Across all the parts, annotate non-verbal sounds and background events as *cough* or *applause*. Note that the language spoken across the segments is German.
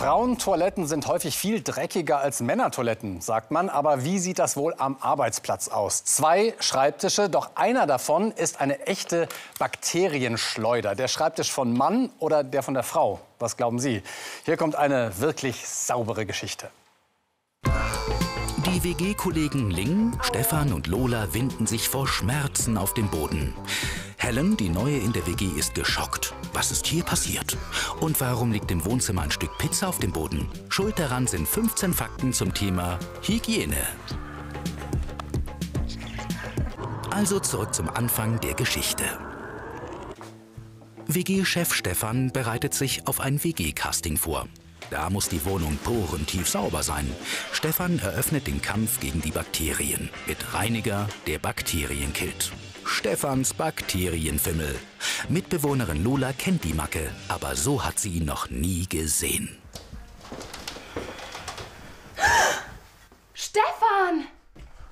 Frauentoiletten sind häufig viel dreckiger als Männertoiletten, sagt man. Aber wie sieht das wohl am Arbeitsplatz aus? Zwei Schreibtische, doch einer davon ist eine echte Bakterienschleuder. Der Schreibtisch von Mann oder der von der Frau? Was glauben Sie? Hier kommt eine wirklich saubere Geschichte. Die WG-Kollegen Ling, Stefan und Lola winden sich vor Schmerzen auf dem Boden. Helen, die Neue in der WG, ist geschockt. Was ist hier passiert? Und warum liegt im Wohnzimmer ein Stück Pizza auf dem Boden? Schuld daran sind 15 Fakten zum Thema Hygiene. Also zurück zum Anfang der Geschichte. WG-Chef Stefan bereitet sich auf ein WG-Casting vor. Da muss die Wohnung porentief sauber sein. Stefan eröffnet den Kampf gegen die Bakterien mit Reiniger, der Bakterien killt. Stefans Bakterienfimmel. Mitbewohnerin Lola kennt die Macke, aber so hat sie ihn noch nie gesehen. Stefan!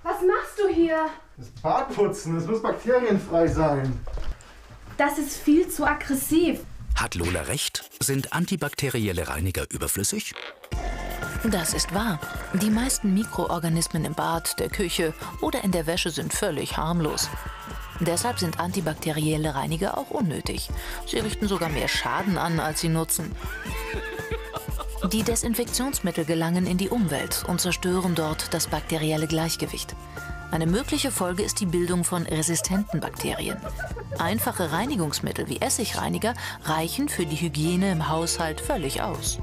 Was machst du hier? Das Bad putzen, es muss bakterienfrei sein. Das ist viel zu aggressiv. Hat Lola recht? Sind antibakterielle Reiniger überflüssig? Das ist wahr. Die meisten Mikroorganismen im Bad, der Küche oder in der Wäsche sind völlig harmlos. Deshalb sind antibakterielle Reiniger auch unnötig. Sie richten sogar mehr Schaden an, als sie nutzen. Die Desinfektionsmittel gelangen in die Umwelt und zerstören dort das bakterielle Gleichgewicht. Eine mögliche Folge ist die Bildung von resistenten Bakterien. Einfache Reinigungsmittel wie Essigreiniger reichen für die Hygiene im Haushalt völlig aus.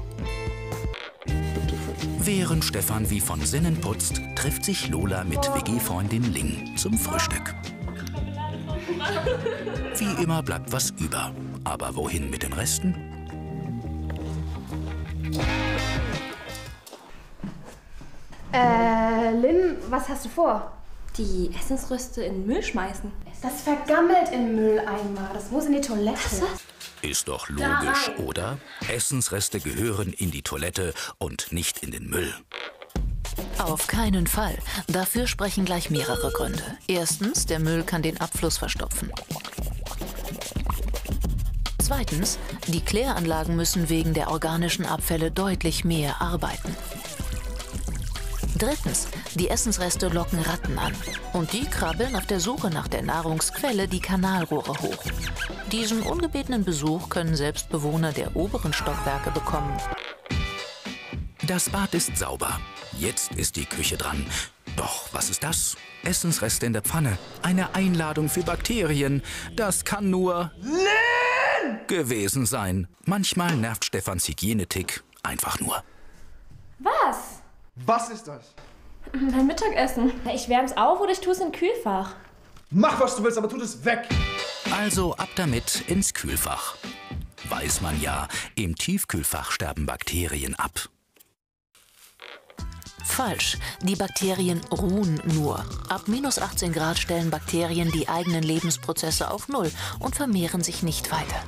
Während Stefan wie von Sinnen putzt, trifft sich Lola mit WG-Freundin Ling zum Frühstück. *laughs* Wie immer bleibt was über. Aber wohin mit den Resten? Äh, Lynn, was hast du vor? Die Essensreste in den Müll schmeißen. Das vergammelt im Mülleimer. Das muss in die Toilette. Ist doch logisch, oder? Essensreste gehören in die Toilette und nicht in den Müll. Auf keinen Fall. Dafür sprechen gleich mehrere Gründe. Erstens, der Müll kann den Abfluss verstopfen. Zweitens, die Kläranlagen müssen wegen der organischen Abfälle deutlich mehr arbeiten. Drittens, die Essensreste locken Ratten an. Und die krabbeln auf der Suche nach der Nahrungsquelle die Kanalrohre hoch. Diesen ungebetenen Besuch können selbst Bewohner der oberen Stockwerke bekommen. Das Bad ist sauber. Jetzt ist die Küche dran. Doch was ist das? Essensreste in der Pfanne. Eine Einladung für Bakterien. Das kann nur Lynn! gewesen sein. Manchmal nervt Stefans Hygienetick einfach nur. Was? Was ist das? Mein Mittagessen. Ich wärm's auf oder ich tue es in Kühlfach. Mach, was du willst, aber tu das weg. Also ab damit ins Kühlfach. Weiß man ja, im Tiefkühlfach sterben Bakterien ab. Falsch. Die Bakterien ruhen nur. Ab minus 18 Grad stellen Bakterien die eigenen Lebensprozesse auf Null und vermehren sich nicht weiter.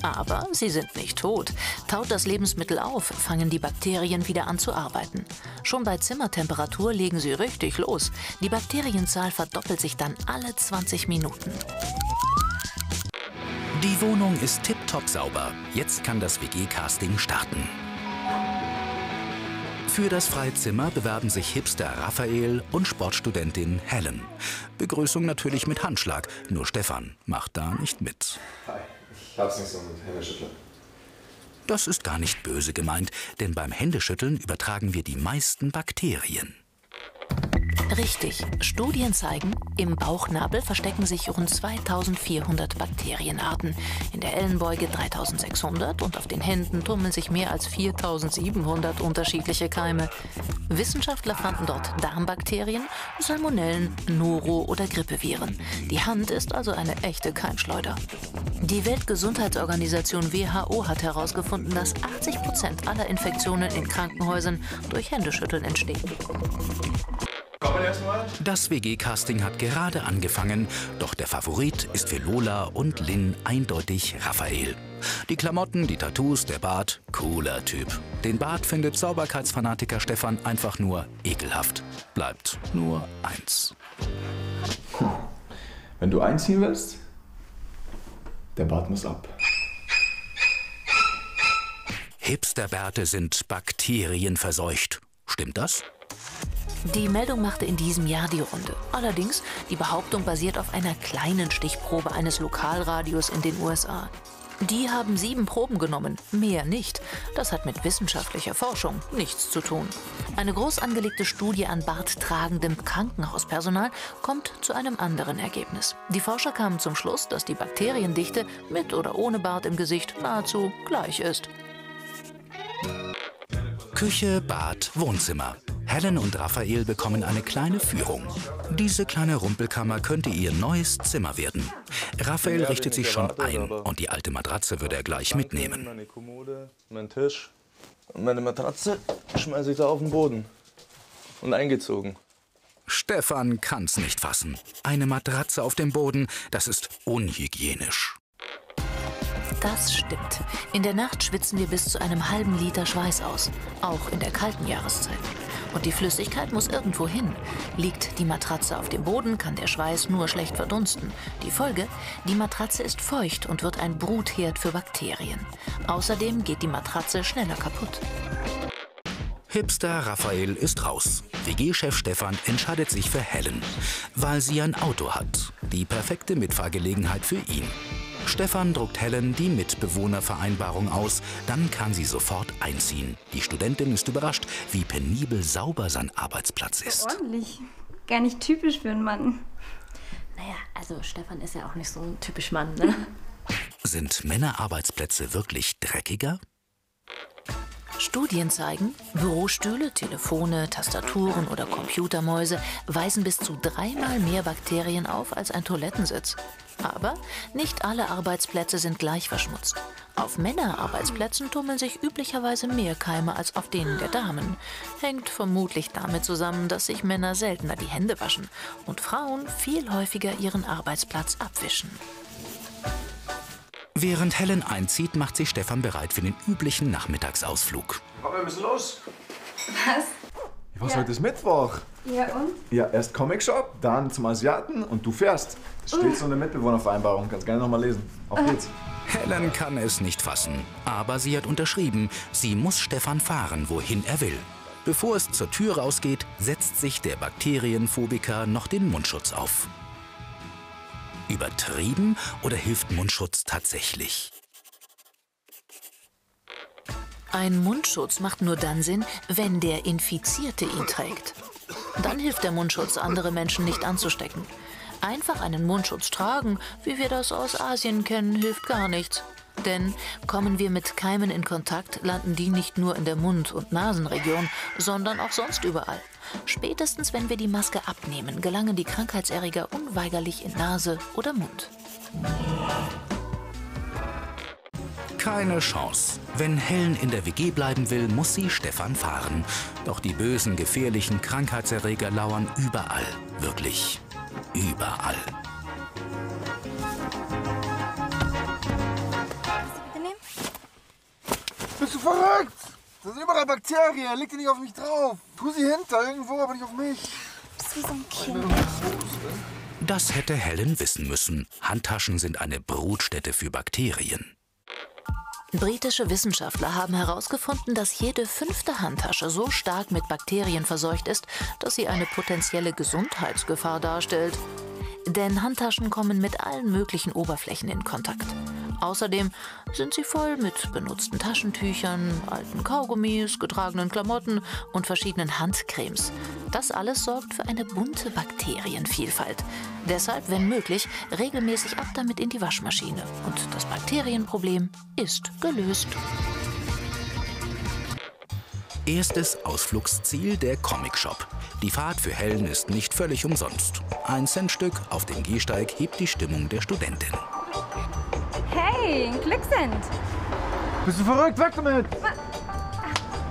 Aber sie sind nicht tot. Taut das Lebensmittel auf, fangen die Bakterien wieder an zu arbeiten. Schon bei Zimmertemperatur legen sie richtig los. Die Bakterienzahl verdoppelt sich dann alle 20 Minuten. Die Wohnung ist tipptopp sauber. Jetzt kann das WG-Casting starten. Für das Freizimmer bewerben sich Hipster Raphael und Sportstudentin Helen. Begrüßung natürlich mit Handschlag, nur Stefan macht da nicht mit. Hi, ich hab's nicht so mit Händeschütteln. Das ist gar nicht böse gemeint, denn beim Händeschütteln übertragen wir die meisten Bakterien. Richtig. Studien zeigen, im Bauchnabel verstecken sich rund 2400 Bakterienarten, in der Ellenbeuge 3600 und auf den Händen tummeln sich mehr als 4700 unterschiedliche Keime. Wissenschaftler fanden dort Darmbakterien, Salmonellen, Noro- oder Grippeviren. Die Hand ist also eine echte Keimschleuder. Die Weltgesundheitsorganisation WHO hat herausgefunden, dass 80 Prozent aller Infektionen in Krankenhäusern durch Händeschütteln entstehen. Das WG-Casting hat gerade angefangen, doch der Favorit ist für Lola und Lynn eindeutig Raphael. Die Klamotten, die Tattoos, der Bart, cooler Typ. Den Bart findet Sauberkeitsfanatiker Stefan einfach nur ekelhaft. Bleibt nur eins. Wenn du einziehen willst, der Bart muss ab. Hipsterbärte sind bakterienverseucht. Stimmt das? Die Meldung machte in diesem Jahr die Runde. Allerdings, die Behauptung basiert auf einer kleinen Stichprobe eines Lokalradios in den USA. Die haben sieben Proben genommen, mehr nicht. Das hat mit wissenschaftlicher Forschung nichts zu tun. Eine groß angelegte Studie an barttragendem Krankenhauspersonal kommt zu einem anderen Ergebnis. Die Forscher kamen zum Schluss, dass die Bakteriendichte mit oder ohne Bart im Gesicht nahezu gleich ist. Küche, Bad, Wohnzimmer. Helen und Raphael bekommen eine kleine Führung. Diese kleine Rumpelkammer könnte ihr neues Zimmer werden. Raphael richtet sich schon ein und die alte Matratze würde er gleich mitnehmen. Meine Kommode, mein Tisch und meine Matratze schmeiße ich da auf den Boden. Und eingezogen. Stefan kann's nicht fassen. Eine Matratze auf dem Boden, das ist unhygienisch. Das stimmt. In der Nacht schwitzen wir bis zu einem halben Liter Schweiß aus, auch in der kalten Jahreszeit. Und die Flüssigkeit muss irgendwo hin. Liegt die Matratze auf dem Boden, kann der Schweiß nur schlecht verdunsten. Die Folge? Die Matratze ist feucht und wird ein Brutherd für Bakterien. Außerdem geht die Matratze schneller kaputt. Hipster Raphael ist raus. WG-Chef Stefan entscheidet sich für Helen, weil sie ein Auto hat. Die perfekte Mitfahrgelegenheit für ihn. Stefan druckt Helen die Mitbewohnervereinbarung aus, dann kann sie sofort einziehen. Die Studentin ist überrascht, wie penibel sauber sein Arbeitsplatz ist. Ordentlich. Gar nicht typisch für einen Mann. Naja, also Stefan ist ja auch nicht so ein typisch Mann, ne? Sind Männerarbeitsplätze wirklich dreckiger? Studien zeigen, Bürostühle, Telefone, Tastaturen oder Computermäuse weisen bis zu dreimal mehr Bakterien auf als ein Toilettensitz. Aber nicht alle Arbeitsplätze sind gleich verschmutzt. Auf Männerarbeitsplätzen tummeln sich üblicherweise mehr Keime als auf denen der Damen. Hängt vermutlich damit zusammen, dass sich Männer seltener die Hände waschen und Frauen viel häufiger ihren Arbeitsplatz abwischen. Während Helen einzieht, macht sich Stefan bereit für den üblichen Nachmittagsausflug. Komm, wir müssen los. Was? Was, heute ist Mittwoch? Ja und? Ja, erst Comic Shop, dann zum Asiaten und du fährst. Es steht so in der Mitbewohnervereinbarung, kannst gerne noch mal lesen. Auf geht's. Helen kann es nicht fassen, aber sie hat unterschrieben, sie muss Stefan fahren, wohin er will. Bevor es zur Tür rausgeht, setzt sich der Bakterienphobiker noch den Mundschutz auf. Übertrieben oder hilft Mundschutz tatsächlich? Ein Mundschutz macht nur dann Sinn, wenn der Infizierte ihn trägt. Dann hilft der Mundschutz, andere Menschen nicht anzustecken. Einfach einen Mundschutz tragen, wie wir das aus Asien kennen, hilft gar nichts. Denn kommen wir mit Keimen in Kontakt, landen die nicht nur in der Mund- und Nasenregion, sondern auch sonst überall. Spätestens wenn wir die Maske abnehmen, gelangen die Krankheitserreger unweigerlich in Nase oder Mund. Keine Chance. Wenn Helen in der WG bleiben will, muss sie Stefan fahren. Doch die bösen, gefährlichen Krankheitserreger lauern überall. Wirklich überall. Bist du verrückt? Da sind überall Bakterien. Leg die nicht auf mich drauf. Tu sie hinter irgendwo, aber nicht auf mich. Bist wie so ein Kind. Das hätte Helen wissen müssen. Handtaschen sind eine Brutstätte für Bakterien. Britische Wissenschaftler haben herausgefunden, dass jede fünfte Handtasche so stark mit Bakterien verseucht ist, dass sie eine potenzielle Gesundheitsgefahr darstellt. Denn Handtaschen kommen mit allen möglichen Oberflächen in Kontakt. Außerdem sind sie voll mit benutzten Taschentüchern, alten Kaugummis, getragenen Klamotten und verschiedenen Handcremes. Das alles sorgt für eine bunte Bakterienvielfalt. Deshalb, wenn möglich, regelmäßig ab damit in die Waschmaschine. Und das Bakterienproblem ist gelöst. Erstes Ausflugsziel der Comic Shop. Die Fahrt für Helen ist nicht völlig umsonst. Ein Centstück auf dem Gehsteig hebt die Stimmung der Studentin. Hey, ein Glücksend. Bist du verrückt? Weg damit!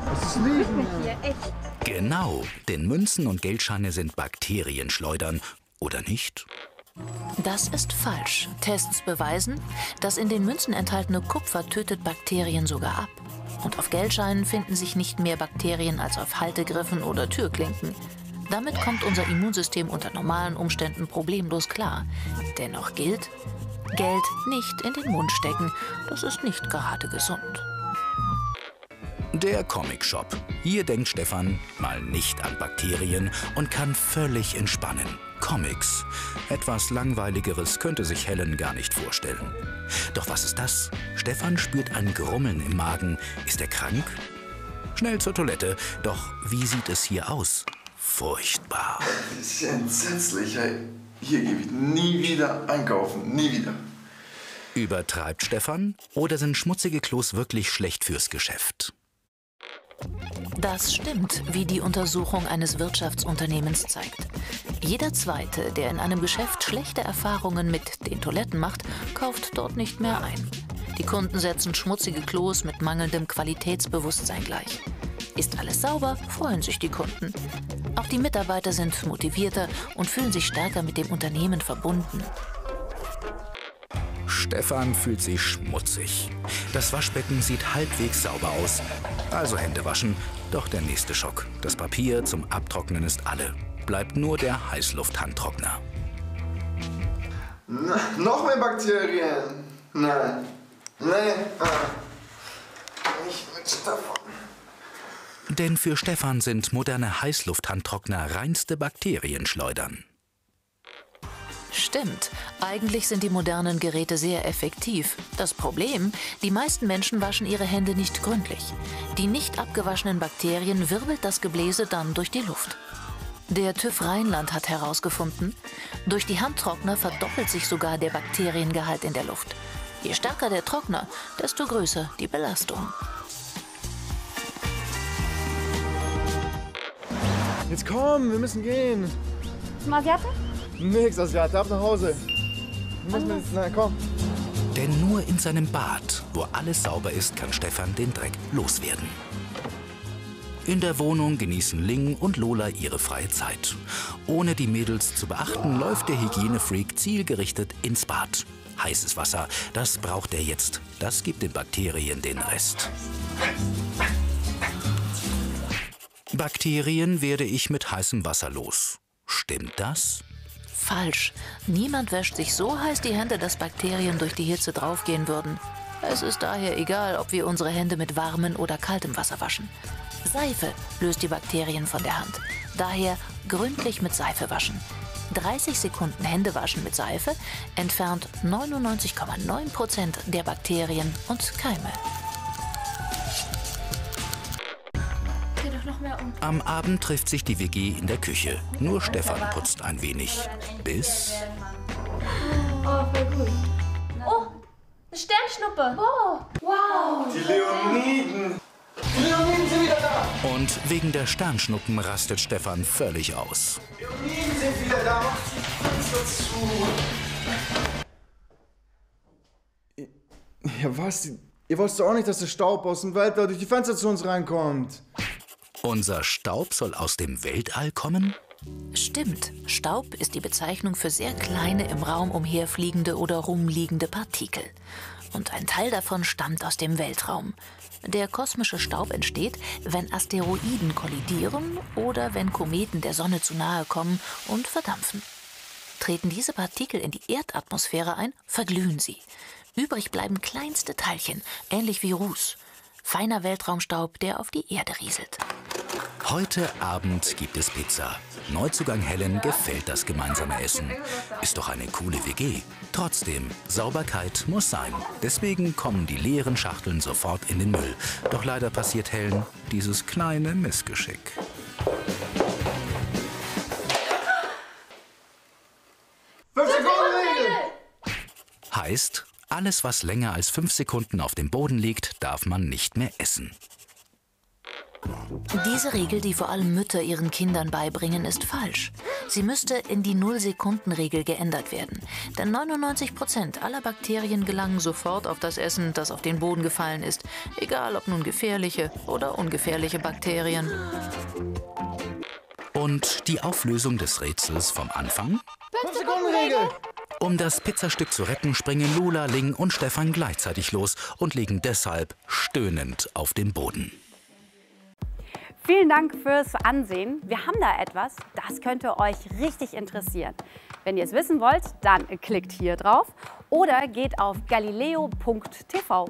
Was ist liegen? Mit dir, echt. Genau, denn Münzen und Geldscheine sind Bakterienschleudern, oder nicht? Das ist falsch. Tests beweisen, das in den Münzen enthaltene Kupfer tötet Bakterien sogar ab. Und auf Geldscheinen finden sich nicht mehr Bakterien als auf Haltegriffen oder Türklinken. Damit kommt unser Immunsystem unter normalen Umständen problemlos klar. Dennoch gilt, Geld nicht in den Mund stecken. Das ist nicht gerade gesund. Der Comic Shop. Hier denkt Stefan mal nicht an Bakterien und kann völlig entspannen. Comics. Etwas Langweiligeres könnte sich Helen gar nicht vorstellen. Doch was ist das? Stefan spürt ein Grummeln im Magen. Ist er krank? Schnell zur Toilette. Doch wie sieht es hier aus? Furchtbar. *laughs* Das ist ja entsetzlich. Hey. Hier gebe ich nie wieder einkaufen. Nie wieder. Übertreibt Stefan? Oder sind schmutzige Klos wirklich schlecht fürs Geschäft? Das stimmt, wie die Untersuchung eines Wirtschaftsunternehmens zeigt. Jeder Zweite, der in einem Geschäft schlechte Erfahrungen mit den Toiletten macht, kauft dort nicht mehr ein. Die Kunden setzen schmutzige Klos mit mangelndem Qualitätsbewusstsein gleich. Ist alles sauber, freuen sich die Kunden. Auch die Mitarbeiter sind motivierter und fühlen sich stärker mit dem Unternehmen verbunden. Stefan fühlt sich schmutzig. Das Waschbecken sieht halbwegs sauber aus. Also Hände waschen. Doch der nächste Schock. Das Papier zum Abtrocknen ist alle. Bleibt nur der Heißlufthandtrockner. Na, noch mehr Bakterien. Nein. Nein. Ah. Nicht mit Stefan. Denn für Stefan sind moderne Heißlufthandtrockner reinste Bakterienschleudern. Stimmt, eigentlich sind die modernen Geräte sehr effektiv. Das Problem, die meisten Menschen waschen ihre Hände nicht gründlich. Die nicht abgewaschenen Bakterien wirbelt das Gebläse dann durch die Luft. Der TÜV Rheinland hat herausgefunden, durch die Handtrockner verdoppelt sich sogar der Bakteriengehalt in der Luft. Je stärker der Trockner, desto größer die Belastung. Jetzt komm, wir müssen gehen. Zum Asiate? Nix, Asiate, ab nach Hause. Wir müssen jetzt, na komm. Denn nur in seinem Bad, wo alles sauber ist, kann Stefan den Dreck loswerden. In der Wohnung genießen Ling und Lola ihre freie Zeit. Ohne die Mädels zu beachten, läuft der Hygienefreak zielgerichtet ins Bad. Heißes Wasser, das braucht er jetzt. Das gibt den Bakterien den Rest. Bakterien werde ich mit heißem Wasser los. Stimmt das? Falsch. Niemand wäscht sich so heiß die Hände, dass Bakterien durch die Hitze draufgehen würden. Es ist daher egal, ob wir unsere Hände mit warmem oder kaltem Wasser waschen. Seife löst die Bakterien von der Hand. Daher gründlich mit Seife waschen. 30 Sekunden Hände waschen mit Seife entfernt 99,9 Prozent der Bakterien und Keime. Am Abend trifft sich die WG in der Küche. Nur Stefan putzt ein wenig. Bis Oh, voll gut. Oh, eine Sternschnuppe. Oh, wow. Die Leoniden. Die Leoniden sind wieder da. und wegen der Sternschnuppen rastet Stefan völlig aus. Die Leoniden sind wieder da. Mach die Fenster zu. Ja, was? Ihr wusstet auch nicht, dass der Staub aus dem Weltall durch die Fenster zu uns reinkommt. Unser Staub soll aus dem Weltall kommen? Stimmt, Staub ist die Bezeichnung für sehr kleine im Raum umherfliegende oder rumliegende Partikel. Und ein Teil davon stammt aus dem Weltraum. Der kosmische Staub entsteht, wenn Asteroiden kollidieren oder wenn Kometen der Sonne zu nahe kommen und verdampfen. Treten diese Partikel in die Erdatmosphäre ein, verglühen sie. Übrig bleiben kleinste Teilchen, ähnlich wie Ruß. Feiner Weltraumstaub, der auf die Erde rieselt. Heute Abend gibt es Pizza. Neuzugang Helen gefällt das gemeinsame Essen. Ist doch eine coole WG. Trotzdem, Sauberkeit muss sein. Deswegen kommen die leeren Schachteln sofort in den Müll. Doch leider passiert Helen dieses kleine Missgeschick. Heißt, alles, was länger als fünf Sekunden auf dem Boden liegt, darf man nicht mehr essen. Diese Regel, die vor allem Mütter ihren Kindern beibringen, ist falsch. Sie müsste in die Null-Sekunden-Regel geändert werden. Denn 99 Prozent aller Bakterien gelangen sofort auf das Essen, das auf den Boden gefallen ist. Egal ob nun gefährliche oder ungefährliche Bakterien. Und die Auflösung des Rätsels vom Anfang? Fünf Sekunden Regel. Um das Pizzastück zu retten, springen Lola, Ling und Stefan gleichzeitig los und liegen deshalb stöhnend auf dem Boden. Vielen Dank fürs Ansehen. Wir haben da etwas, das könnte euch richtig interessieren. Wenn ihr es wissen wollt, dann klickt hier drauf oder geht auf galileo.tv.